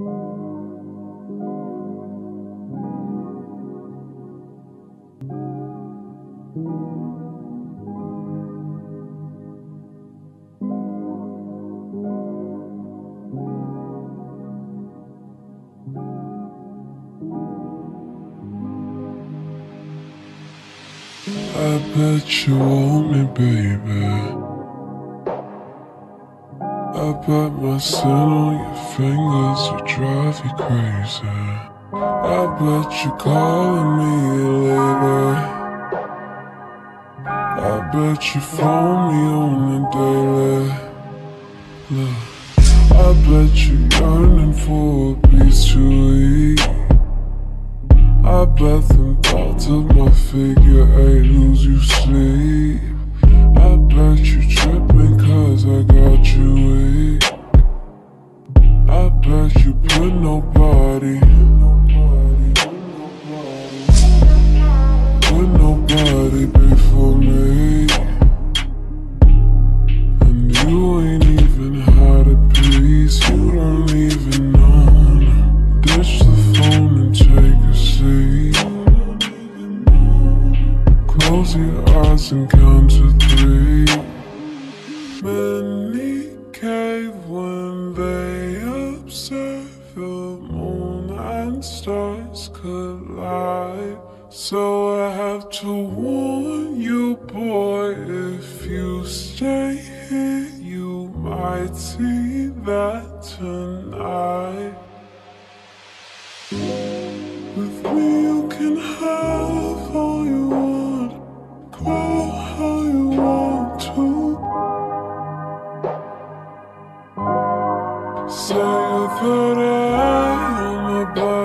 I bet you want me, baby. I bet my sin on your fingers will drive you crazy. I bet you calling me later. I bet you phone me on the daily. Look, I bet you're yearning for a piece to eat. I bet them thoughts of my figure eight lose you sleep. I bet you tripping cause I got you weak. Bet you put nobody, put nobody before me. And you ain't even had a piece, you don't even know. Ditch the phone and take a seat. Close your eyes and count to three. Many to warn you, boy, if you stay here, you might see that tonight. With me, you can have all you want, grow how you want to. Say your third eye on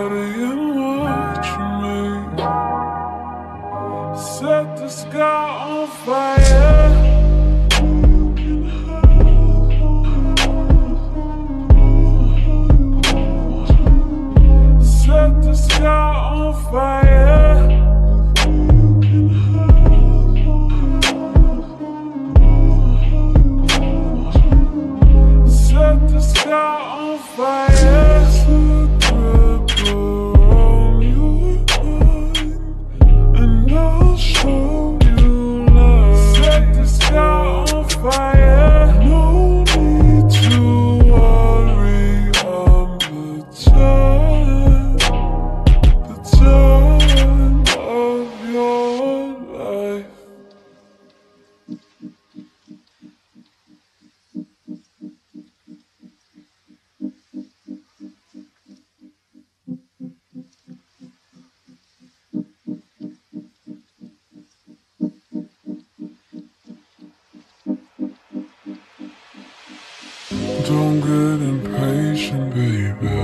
Don't get impatient, baby.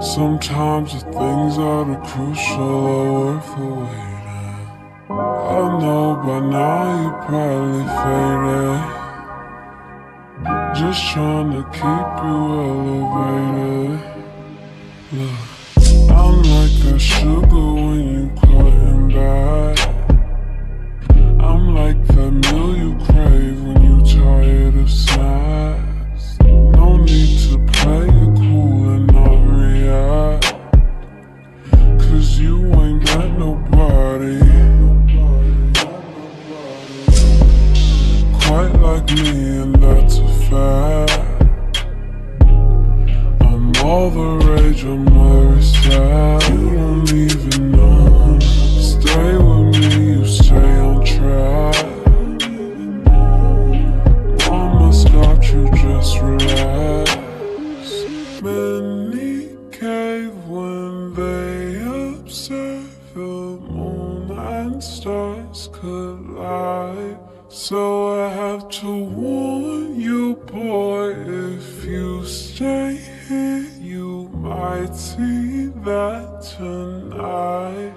Sometimes the things that are crucial are worth the waiting. I know by now you probably faded. Just trying to keep you elevated. Look, I'm like that sugar like me, and that's a fact. I'm all the rage, I'm it's at. You don't even know. Stay with me, you stay on track. Mama's got you, just relax. Many cave when they observe the moon and stars collide. So to warn you, boy, if you stay here, you might see that tonight.